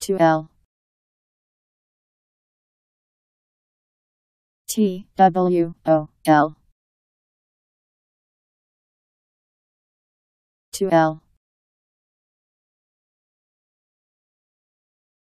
to L. T W O L. To L.